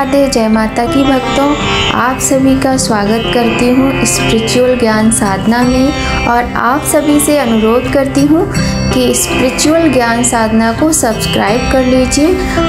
राधे जय माता की भक्तों, आप सभी का स्वागत करती हूँ स्पिरिचुअल ज्ञान साधना में और आप सभी से अनुरोध करती हूँ कि स्पिरिचुअल ज्ञान साधना को सब्सक्राइब कर लीजिए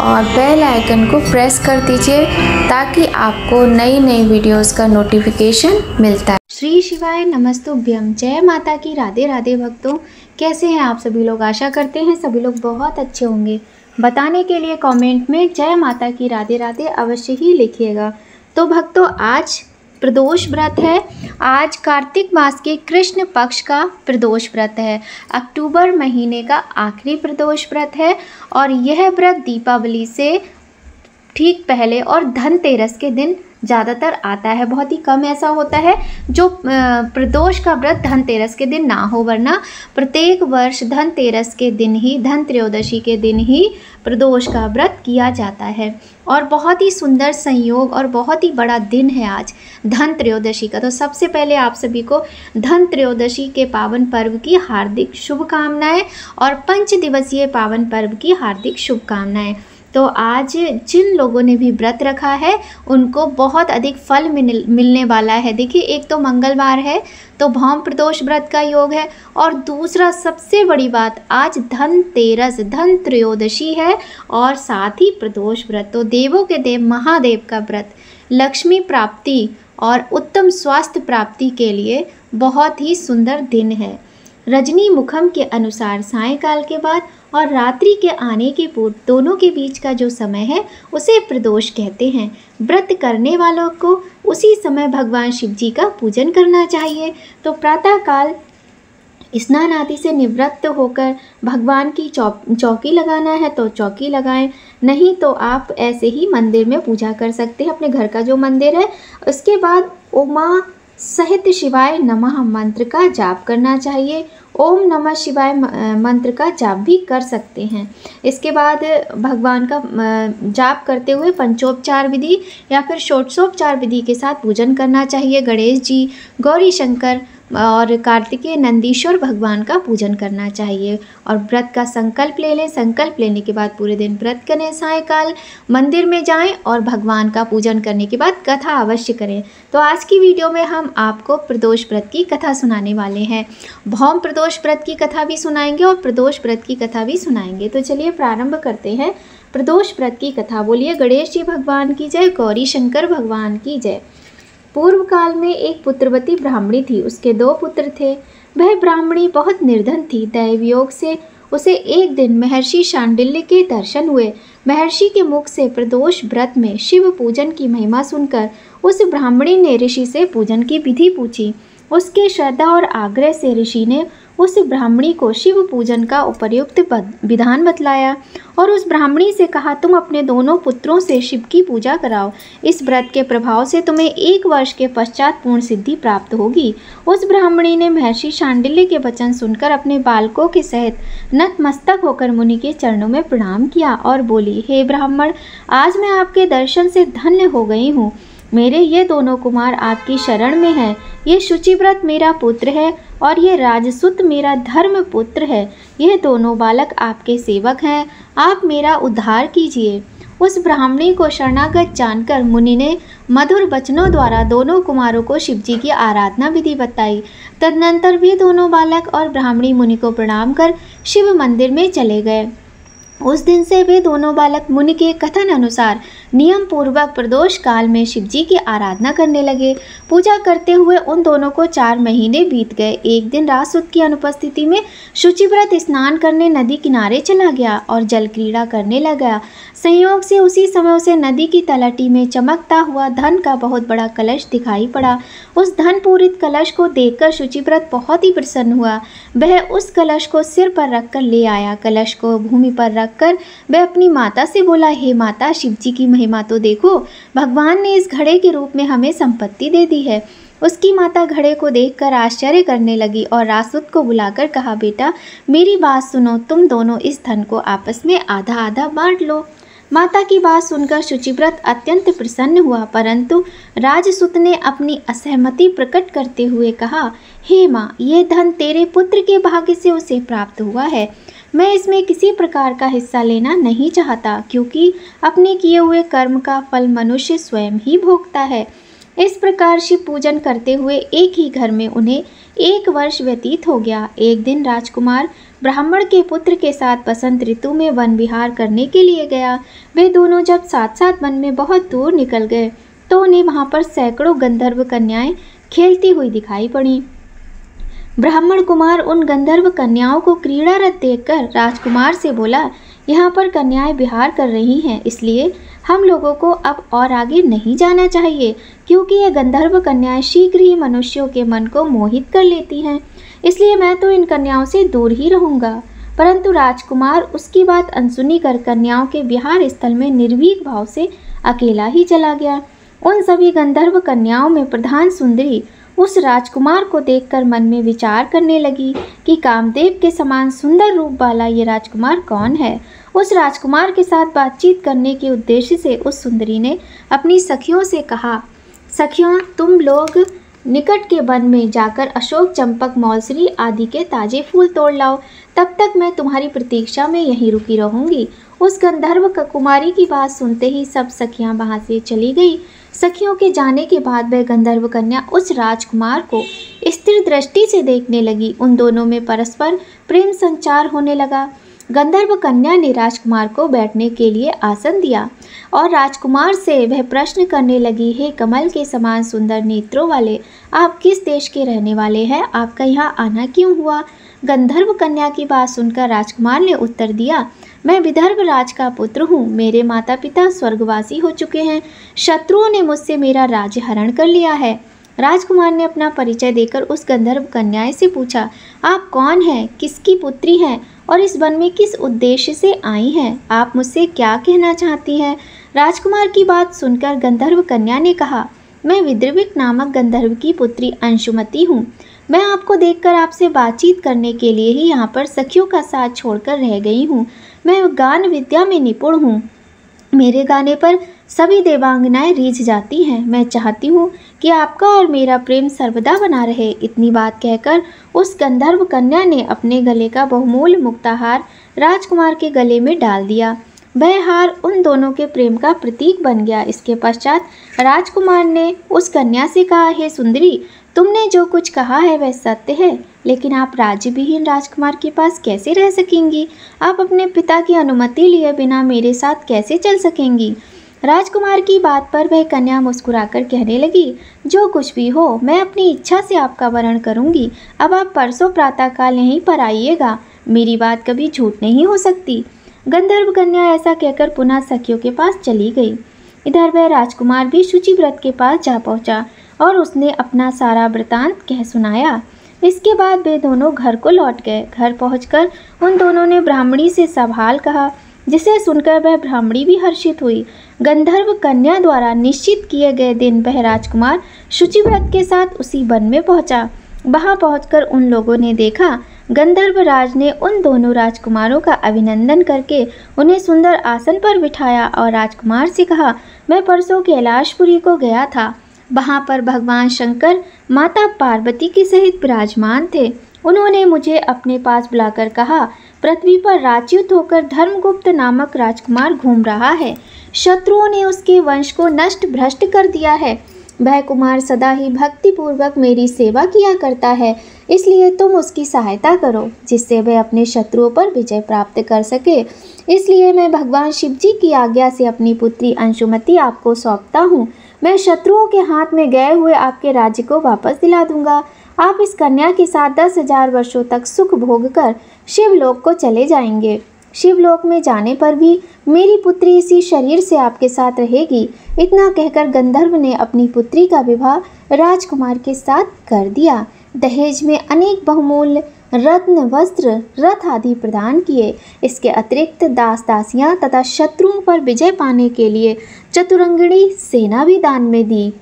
और बेल आइकन को प्रेस कर दीजिए ताकि आपको नई नई वीडियोस का नोटिफिकेशन मिलता है। श्री शिवाय नमस्तुभ्यम जय माता की। राधे राधे भक्तों, कैसे हैं आप सभी लोग? आशा करते हैं सभी लोग बहुत अच्छे होंगे। बताने के लिए कमेंट में जय माता की राधे राधे अवश्य ही लिखिएगा। तो भक्तों, आज प्रदोष व्रत है। आज कार्तिक मास के कृष्ण पक्ष का प्रदोष व्रत है। अक्टूबर महीने का आखिरी प्रदोष व्रत है और यह व्रत दीपावली से ठीक पहले और धनतेरस के दिन ज़्यादातर आता है, बहुत ही कम ऐसा होता है, जो प्रदोष का व्रत धनतेरस के दिन ना हो, वरना प्रत्येक वर्ष धनतेरस के दिन ही धन त्रयोदशी के दिन ही प्रदोष का व्रत किया जाता है। और बहुत ही सुंदर संयोग और बहुत ही बड़ा दिन है आज धन त्रयोदशी का। तो सबसे पहले आप सभी को धन त्रयोदशी के पावन पर्व की हार्दिक शुभकामनाएँ और पंच दिवसीय पावन पर्व की हार्दिक शुभकामनाएँ। तो आज जिन लोगों ने भी व्रत रखा है, उनको बहुत अधिक फल मिल मिलने वाला है। देखिए, एक तो मंगलवार है तो भौम प्रदोष व्रत का योग है। और दूसरा सबसे बड़ी बात, आज धनतेरस धन त्रयोदशी है और साथ ही प्रदोष व्रत तो देवों के देव, महादेव का व्रत। लक्ष्मी प्राप्ति और उत्तम स्वास्थ्य प्राप्ति के लिए बहुत ही सुंदर दिन है। रजनी मुखम के अनुसार सायकाल के बाद और रात्रि के आने के पूर्व दोनों के बीच का जो समय है, उसे प्रदोष कहते हैं। व्रत करने वालों को उसी समय भगवान शिव जी का पूजन करना चाहिए। तो प्रातःकाल स्नान आदि से निवृत्त होकर भगवान की चौ चौकी लगाना है तो चौकी लगाएँ। नहीं तो आप ऐसे ही मंदिर में पूजा कर सकते हैं, अपने घर का जो मंदिर है। उसके बाद उमा सहित शिवाय नमः मंत्र का जाप करना चाहिए। ओम नमः शिवाय मंत्र का जाप भी कर सकते हैं। इसके बाद भगवान का जाप करते हुए पंचोपचार विधि या फिर षोडशोपचार विधि के साथ पूजन करना चाहिए। गणेश जी, गौरी शंकर और कार्तिकेय नंदीश्वर भगवान का पूजन करना चाहिए। और व्रत का संकल्प ले लें। संकल्प लेने के बाद पूरे दिन व्रत करें। सायकाल मंदिर में जाएँ और भगवान का पूजन करने के बाद कथा अवश्य करें। तो आज की वीडियो में हम आपको प्रदोष व्रत की कथा सुनाने वाले हैं। भौम प्रदोष व्रत की कथा भी सुनाएँगे और प्रदोष व्रत की कथा भी सुनाएँगे। तो चलिए प्रारंभ करते हैं। प्रदोष व्रत की कथा बोलिए। गणेश जी भगवान की जय। गौरी शंकर भगवान की जय। पूर्व काल में एक पुत्रवती ब्राह्मणी थी, उसके दो पुत्र थे। वह ब्राह्मणी बहुत निर्धन थी। दैवयोग से उसे एक दिन महर्षि शांडिल्य के दर्शन हुए। महर्षि के मुख से प्रदोष व्रत में शिव पूजन की महिमा सुनकर उस ब्राह्मणी ने ऋषि से पूजन की विधि पूछी। उसके श्रद्धा और आग्रह से ऋषि ने उस ब्राह्मणी को शिव पूजन का उपयुक्त विधान बतलाया और उस ब्राह्मणी से कहा, तुम अपने दोनों पुत्रों से शिव की पूजा कराओ। इस व्रत के प्रभाव से तुम्हें एक वर्ष के पश्चात पूर्ण सिद्धि प्राप्त होगी। उस ब्राह्मणी ने महर्षि शांडिल्य के वचन सुनकर अपने बालकों के सहित नतमस्तक होकर मुनि के चरणों में प्रणाम किया और बोली, हे ब्राह्मण, आज मैं आपके दर्शन से धन्य हो गई हूँ। मेरे ये दोनों कुमार आपकी शरण में हैं। ये शुचिव्रत मेरा पुत्र है और ये राजसुत मेरा धर्म पुत्र है। यह दोनों बालक आपके सेवक हैं। आप मेरा उद्धार कीजिए। उस ब्राह्मणी को शरणागत जानकर मुनि ने मधुर वचनों द्वारा दोनों कुमारों को शिवजी की आराधना विधि बताई। तदनंतर वे दोनों बालक और ब्राह्मणी मुनि को प्रणाम कर शिव मंदिर में चले गए। उस दिन से वे दोनों बालक मुनि के कथन अनुसार नियम पूर्वक प्रदोष काल में शिवजी की आराधना करने लगे। पूजा करते हुए उन दोनों को चार महीने बीत गए। एक दिन रासुद की अनुपस्थिति में शुचिव्रत स्नान करने नदी किनारे चला गया और जल क्रीड़ा करने लगा। संयोग से उसी समय उसे नदी की तलहटी में चमकता हुआ धन का बहुत बड़ा कलश दिखाई पड़ा। उस धन पूरित कलश को देखकर शुचिव्रत बहुत ही प्रसन्न हुआ। वह उस कलश को सिर पर रखकर ले आया। कलश को भूमि पर रखकर वह अपनी माता से बोला, हे माता, शिवजी की महिमा तो देखो, भगवान ने इस घड़े के रूप में हमें संपत्ति दे दी है। उसकी माता घड़े को देखकर आश्चर्य करने लगी और रासुत को बुलाकर कहा, बेटा, मेरी बात सुनो, तुम दोनों इस धन को आपस में आधा आधा बांट लो। माता की बात सुनकर शुचिव्रत अत्यंत प्रसन्न हुआ, परंतु राजसुत ने अपनी असहमति प्रकट करते हुए कहा, हे माँ ये धन तेरे पुत्र के भाग्य से उसे प्राप्त हुआ है। मैं इसमें किसी प्रकार का हिस्सा लेना नहीं चाहता, क्योंकि अपने किए हुए कर्म का फल मनुष्य स्वयं ही भोगता है। इस प्रकार शिव पूजन करते हुए एक ही घर में उन्हें एक वर्ष व्यतीत हो गया। एक दिन राजकुमार ब्राह्मण के पुत्र के साथ बसंत ऋतु में वन विहार करने के लिए गया। वे दोनों जब साथ साथ वन में बहुत दूर निकल गए तो उन्हें वहाँ पर सैकड़ों गंधर्व कन्याएँ खेलती हुई दिखाई पड़ी। ब्राह्मण कुमार उन गंधर्व कन्याओं को क्रीड़ारत देखकर राजकुमार से बोला, यहाँ पर कन्याएँ बिहार कर रही हैं, इसलिए हम लोगों को अब और आगे नहीं जाना चाहिए, क्योंकि ये गंधर्व कन्याएँ शीघ्र ही मनुष्यों के मन को मोहित कर लेती हैं। इसलिए मैं तो इन कन्याओं से दूर ही रहूँगा। परंतु राजकुमार उसकी बात अनसुनी कर कन्याओं के बिहार स्थल में निर्भीक भाव से अकेला ही चला गया। उन सभी गंधर्व कन्याओं में प्रधान सुंदरी उस राजकुमार को देखकर मन में विचार करने लगी कि कामदेव के समान सुंदर रूप वाला ये राजकुमार कौन है? उस राजकुमार के साथ बातचीत करने के उद्देश्य से उस सुंदरी ने अपनी सखियों से कहा, सखियों, तुम लोग निकट के वन में जाकर अशोक चंपक मौसरी आदि के ताजे फूल तोड़ लाओ। तब तक मैं तुम्हारी प्रतीक्षा में यहीं रुकी रहूँगी। उस गंधर्व कुमारी की बात सुनते ही सब सखियाँ वहाँ से चली गई। सखियों के जाने के बाद वह गंधर्व कन्या उस राजकुमार को स्थिर दृष्टि से देखने लगी। उन दोनों में परस्पर प्रेम संचार होने लगा। गंधर्व कन्या ने राजकुमार को बैठने के लिए आसन दिया और राजकुमार से वह प्रश्न करने लगी, है कमल के समान सुंदर नेत्रों वाले, आप किस देश के रहने वाले हैं? आपका यहाँ आना क्यों हुआ? गंधर्व कन्या की बात सुनकर राजकुमार ने उत्तर दिया, मैं विदर्भ राज का पुत्र हूँ, मेरे माता पिता स्वर्गवासी हो चुके हैं। शत्रुओं ने मुझसे मेरा राज्य हरण कर लिया है। राजकुमार ने अपना परिचय देकर उस गंधर्व कन्या से पूछा, आप कौन हैं? किसकी पुत्री हैं? और इस वन में किस उद्देश्य से आई हैं? आप मुझसे क्या कहना चाहती हैं? राजकुमार की बात सुनकर गंधर्व कन्या ने कहा, मैं विद्रविक नामक गंधर्व की पुत्री अंशुमती हूँ। मैं आपको देखकर आपसे बातचीत करने के लिए ही यहाँ पर सखियों का साथ छोड़कर रह गई हूँ। मैं गान विद्या में निपुण हूँ। मेरे गाने पर सभी देवांगनाएँ रीझ जाती हैं। मैं चाहती हूँ कि आपका और मेरा प्रेम सर्वदा बना रहे। इतनी बात कहकर उस गंधर्व कन्या ने अपने गले का बहुमूल्य मुक्ताहार राजकुमार के गले में डाल दिया। वह हार उन दोनों के प्रेम का प्रतीक बन गया। इसके पश्चात राजकुमार ने उस कन्या से कहा, हे सुंदरी तुमने जो कुछ कहा है वह सत्य है, लेकिन आप राज्य विहीन राजकुमार के पास कैसे रह सकेंगी? आप अपने पिता की अनुमति लिए बिना मेरे साथ कैसे चल सकेंगी? राजकुमार की बात पर वह कन्या मुस्कुराकर कहने लगी, जो कुछ भी हो, मैं अपनी इच्छा से आपका वर्ण करूँगी। अब आप परसों प्रातःकाल यहीं पर आइएगा। मेरी बात कभी झूठ नहीं हो सकती। गंधर्व कन्या ऐसा कहकर पुनः सखियों के पास चली गई। इधर वह राजकुमार भी शुचि व्रत के पास जा पहुँचा। और उसने अपना सारा वृतांत कह सुनाया। इसके बाद वे दोनों घर को लौट गए। घर पहुंचकर उन दोनों ने ब्राह्मणी से सवाल कहा, जिसे सुनकर वह ब्राह्मणी भी हर्षित हुई। गंधर्व कन्या द्वारा निश्चित किए गए दिन वह राजकुमार शुचिव्रत के साथ उसी वन में पहुँचा। वहाँ पहुंचकर उन लोगों ने देखा, गंधर्व राज ने उन दोनों राजकुमारों का अभिनंदन करके उन्हें सुंदर आसन पर बिठाया और राजकुमार से कहा, मैं परसों कैलाशपुरी को गया था। वहाँ पर भगवान शंकर, माता पार्वती के सहित विराजमान थे। उन्होंने मुझे अपने पास बुलाकर कहा, पृथ्वी पर राजयुत होकर धर्मगुप्त नामक राजकुमार घूम रहा है। शत्रुओं ने उसके वंश को नष्ट भ्रष्ट कर दिया है। वह कुमार सदा ही भक्तिपूर्वक मेरी सेवा किया करता है। इसलिए तुम उसकी सहायता करो, जिससे वह अपने शत्रुओं पर विजय प्राप्त कर सके। इसलिए मैं भगवान शिव जी की आज्ञा से अपनी पुत्री अंशुमति आपको सौंपता हूँ। मैं शत्रुओं के हाथ में गए हुए आपके राज्य को वापस दिला दूँगा। आप इस कन्या के साथ दस हज़ार वर्षों तक सुख भोग कर शिवलोक को चले जाएँगे। शिवलोक में जाने पर भी मेरी पुत्री इसी शरीर से आपके साथ रहेगी। इतना कहकर गंधर्व ने अपनी पुत्री का विवाह राजकुमार के साथ कर दिया। दहेज में अनेक बहुमूल्य रत्न, वस्त्र, रथ आदि प्रदान किए। इसके अतिरिक्त दास दासियाँ तथा शत्रुओं पर विजय पाने के लिए चतुरंगणी सेना भी दान में दी।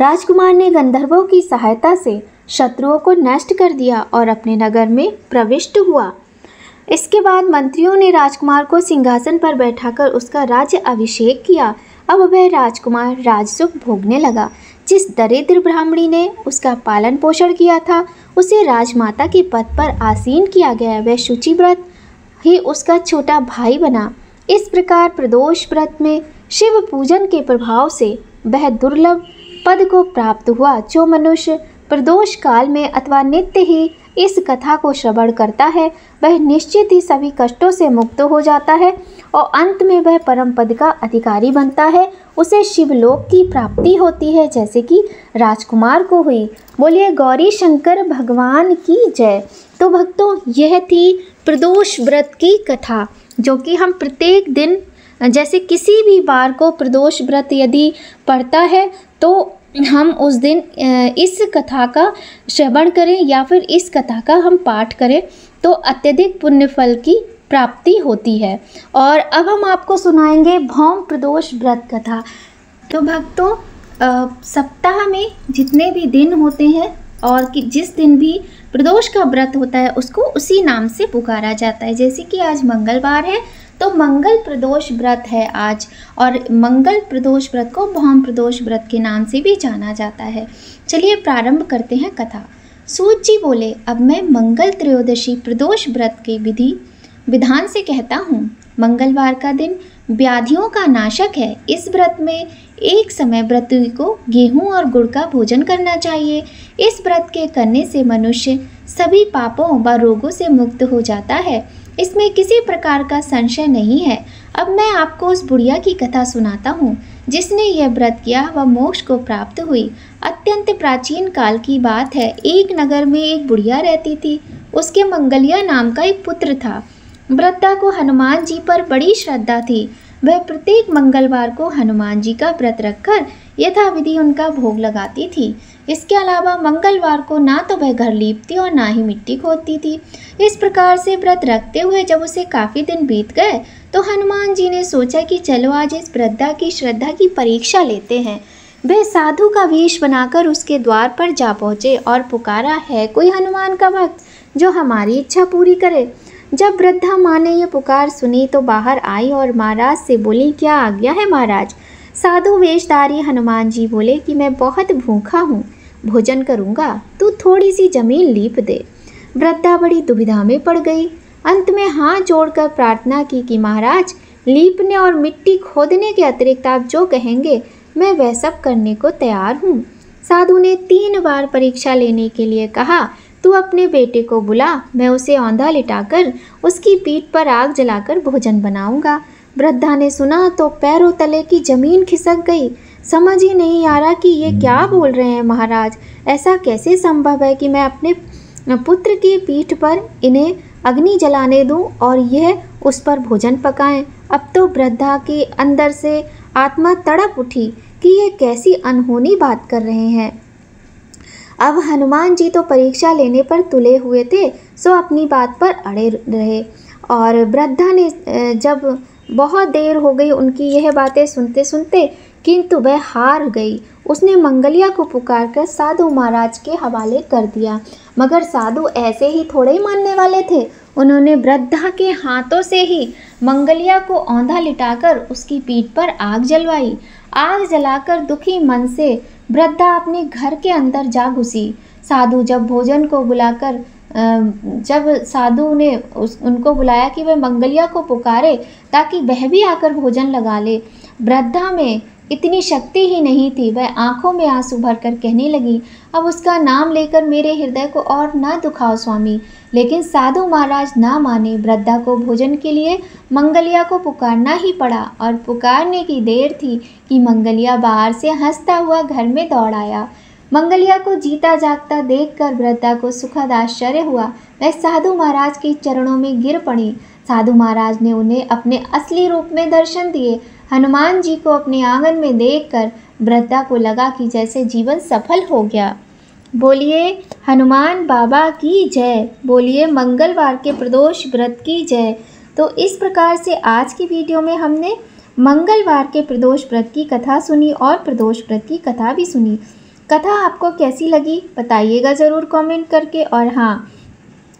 राजकुमार ने गंधर्वों की सहायता से शत्रुओं को नष्ट कर दिया और अपने नगर में प्रविष्ट हुआ। इसके बाद मंत्रियों ने राजकुमार को सिंहासन पर बैठाकर उसका राज्य अभिषेक किया। अब वह राजकुमार राजसुख भोगने लगा। जिस दरिद्र ब्राह्मणी ने उसका पालन पोषण किया था, उसे राजमाता के पद पर आसीन किया गया। वह शुचि व्रत ही उसका छोटा भाई बना। इस प्रकार प्रदोष व्रत में शिव पूजन के प्रभाव से वह दुर्लभ पद को प्राप्त हुआ, जो मनुष्य प्रदोष काल में अथवा नित्य ही इस कथा को श्रवण करता है, वह निश्चित ही सभी कष्टों से मुक्त हो जाता है और अंत में वह परम पद का अधिकारी बनता है। उसे शिवलोक की प्राप्ति होती है, जैसे कि राजकुमार को हुई। बोलिए, गौरी शंकर, भगवान की जय। तो भक्तों, यह थी प्रदोष व्रत की कथा, जो कि हम प्रत्येक दिन जैसे किसी भी बार को प्रदोष व्रत यदि पढ़ता है तो हम उस दिन इस कथा का श्रवण करें या फिर इस कथा का हम पाठ करें तो अत्यधिक पुण्य फल की प्राप्ति होती है। और अब हम आपको सुनाएँगे भौम प्रदोष व्रत कथा। तो भक्तों सप्ताह में जितने भी दिन होते हैं और कि जिस दिन भी प्रदोष का व्रत होता है, उसको उसी नाम से पुकारा जाता है। जैसे कि आज मंगलवार है तो मंगल प्रदोष व्रत है आज, और मंगल प्रदोष व्रत को भौम प्रदोष व्रत के नाम से भी जाना जाता है। चलिए प्रारंभ करते हैं कथा। सूत जी बोले, अब मैं मंगल त्रयोदशी प्रदोष व्रत के विधि, विधान से कहता हूँ। मंगलवार का दिन, व्याधियों का नाशक है। इस व्रत में एक समय व्रत को गेहूँ और गुड़ का भोजन करना चाहिए। इस व्रत के करने से मनुष्य सभी पापों व रोगों से मुक्त हो जाता है। इसमें किसी प्रकार का संशय नहीं है। अब मैं आपको उस बुढ़िया की कथा सुनाता हूँ, जिसने यह व्रत किया, वह मोक्ष को प्राप्त हुई। अत्यंत प्राचीन काल की बात है। एक नगर में एक बुढ़िया रहती थी। उसके मंगलिया नाम का एक पुत्र था। वृद्धा को हनुमान जी पर बड़ी श्रद्धा थी। वह प्रत्येक मंगलवार को हनुमान जी का व्रत रखकर यथाविधि उनका भोग लगाती थी। इसके अलावा मंगलवार को ना तो वह घर लीपती और ना ही मिट्टी खोदती थी। इस प्रकार से व्रत रखते हुए जब उसे काफ़ी दिन बीत गए तो हनुमान जी ने सोचा कि चलो आज इस वृद्धा की श्रद्धा की परीक्षा लेते हैं। वे साधु का वेश बनाकर उसके द्वार पर जा पहुँचे और पुकारा, है कोई हनुमान का भक्त जो हमारी इच्छा पूरी करे? जब वृद्धा माँ ने यह पुकार सुनी तो बाहर आई और महाराज से बोली, क्या आज्ञा है महाराज? साधु वेशधारी हनुमान जी बोले कि, मैं बहुत भूखा हूँ। भोजन करूँगा, तू थोड़ी सी ज़मीन लीप दे। वृद्धा बड़ी दुविधा में पड़ गई। अंत में हाथ जोड़कर प्रार्थना की कि महाराज, लीपने और मिट्टी खोदने के अतिरिक्त आप जो कहेंगे, मैं वह सब करने को तैयार हूँ। साधु ने तीन बार परीक्षा लेने के लिए कहा, तू अपने बेटे को बुला, मैं उसे औंधा लिटाकर उसकी पीठ पर आग जलाकर भोजन बनाऊँगा। वृद्धा ने सुना तो पैरों तले की ज़मीन खिसक गई। समझ ही नहीं आ रहा कि ये क्या बोल रहे हैं महाराज। ऐसा कैसे संभव है कि मैं अपने पुत्र की पीठ पर इन्हें अग्नि जलाने दूँ और यह उस पर भोजन पकाएँ? अब तो वृद्धा के अंदर से आत्मा तड़प उठी कि ये कैसी अनहोनी बात कर रहे हैं। अब हनुमान जी तो परीक्षा लेने पर तुले हुए थे सो अपनी बात पर अड़े रहे। और वृद्धा ने जब बहुत देर हो गई उनकी यह बातें सुनते सुनते किंतु वह हार गई। उसने मंगलिया को पुकार कर साधु महाराज के हवाले कर दिया। मगर साधु ऐसे ही थोड़े ही मानने वाले थे। उन्होंने वृद्धा के हाथों से ही मंगलिया को औंधा लिटाकर उसकी पीठ पर आग जलवाई। आग जलाकर दुखी मन से वृद्धा अपने घर के अंदर जा घुसी। साधु जब भोजन को बुलाकर जब साधु ने उस, उनको बुलाया कि वह मंगलिया को पुकारे ताकि वह भी आकर भोजन लगा ले, वृद्धा में इतनी शक्ति ही नहीं थी। वह आँखों में आँसू भरकर कहने लगी, अब उसका नाम लेकर मेरे हृदय को और ना दुखाओ स्वामी। लेकिन साधु महाराज ना माने, वृद्धा को भोजन के लिए मंगलिया को पुकारना ही पड़ा और पुकारने की देर थी कि मंगलिया बाहर से हंसता हुआ घर में दौड़ आया। मंगलिया को जीता जागता देखकर वृद्धा को सुखद आश्चर्य हुआ। वह साधु महाराज के चरणों में गिर पड़ी। साधु महाराज ने उन्हें अपने असली रूप में दर्शन दिए। हनुमान जी को अपने आँगन में देखकर वृद्धा को लगा कि जैसे जीवन सफल हो गया। बोलिए, हनुमान बाबा की जय। बोलिए, मंगलवार के प्रदोष व्रत की जय। तो इस प्रकार से आज की वीडियो में हमने मंगलवार के प्रदोष व्रत की कथा सुनी और प्रदोष व्रत की कथा भी सुनी। कथा आपको कैसी लगी, बताइएगा ज़रूर कमेंट करके। और हाँ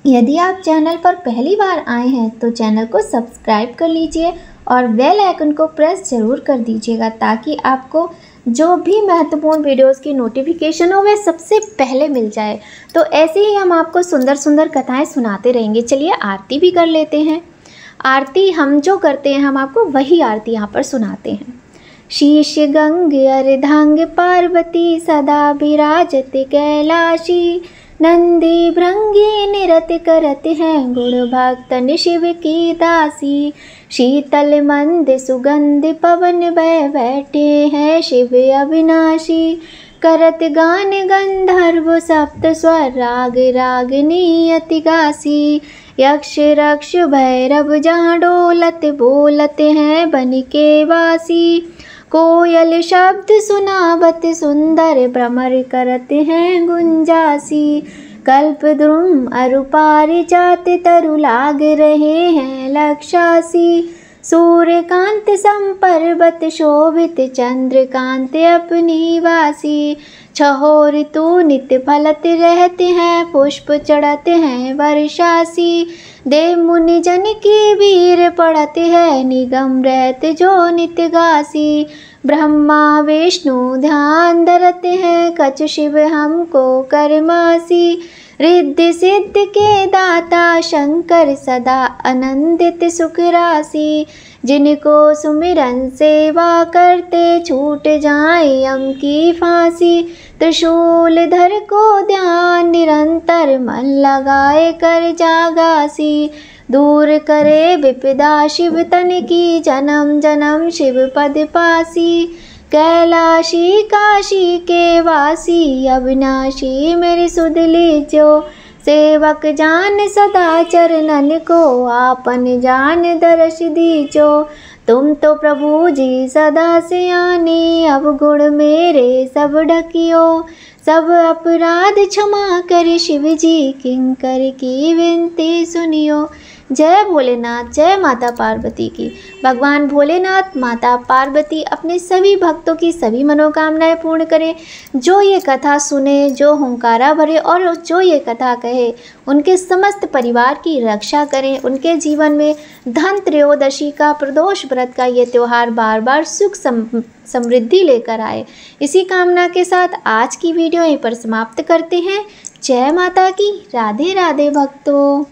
यदि आप चैनल पर पहली बार आए हैं तो चैनल को सब्सक्राइब कर लीजिए और बेल आइकन को प्रेस ज़रूर कर दीजिएगा ताकि आपको जो भी महत्वपूर्ण वीडियोस की नोटिफिकेशन हो, वह सबसे पहले मिल जाए। तो ऐसे ही हम आपको सुंदर सुंदर कथाएँ सुनाते रहेंगे। चलिए आरती भी कर लेते हैं। आरती हम जो करते हैं, हम आपको वही आरती यहाँ पर सुनाते हैं। शीश गंग अर्धांग, पार्वती सदा विराजत कैलाशी। नंदी भृंगी निरत करत हैं गुण भक्तन शिव की दासी। शीतल मंद सुगंध पवन बह बैठे हैं शिव अविनाशी। करत गान गंधर्व सप्त स्वर राग रागनी अति गासी। यक्ष रक्ष भैरव जहाँ डोलत बोलत हैं बन के वासी। कोयल शब्द सुनावत सुंदर भ्रमर करते हैं गुंजासी। कल्प द्रुम अरुपार जाते तरु लाग रहे हैं लक्षासी। सूर्यकांत संपर्वत शोभित चंद्रकांत अपनी वासी। छहो ऋतु, नित्य फलत रहते हैं, पुष्प चढ़ते हैं वर्षासी। देव मुनि जन की वीर पढ़ते हैं, निगम रहते जो नित्य गासी। ब्रह्मा, विष्णु ध्यान धरते हैं कच शिव हमको करमासी। रिद्धि सिद्ध के दाता, शंकर सदा आनंदित सुख राशि जिनको सुमिरन सेवा करते, छूट जाए अम की फांसी। त्रिशूल धर को ध्यान निरंतर मन लगाए कर जागासी दूर करे विपदा शिव तन की जन्म जन्म शिव पद पासी। कैलाशी काशी के वासी, अविनाशी मेरी सुध लीजो सेवक जान सदा चरणन को, आपन जान दर्श दीजो। तुम तो प्रभु जी सदा से आने, अब गुण मेरे सब ढकियो। सब अपराध क्षमा कर शिव जी किंकर की विनती सुनियो। जय भोलेनाथ, जय माता पार्वती की। भगवान भोलेनाथ, माता पार्वती अपने सभी भक्तों की सभी मनोकामनाएँ पूर्ण करें। जो ये कथा सुने, जो हुंकारा भरे और जो ये कथा कहे, उनके समस्त परिवार की रक्षा करें। उनके जीवन में धन त्रयोदशी का, प्रदोष व्रत का ये त्यौहार बार बार सुख समृद्धि लेकर आए। इसी कामना के साथ आज की वीडियो यहीं पर समाप्त करते हैं। जय माता की। राधे राधे भक्तों।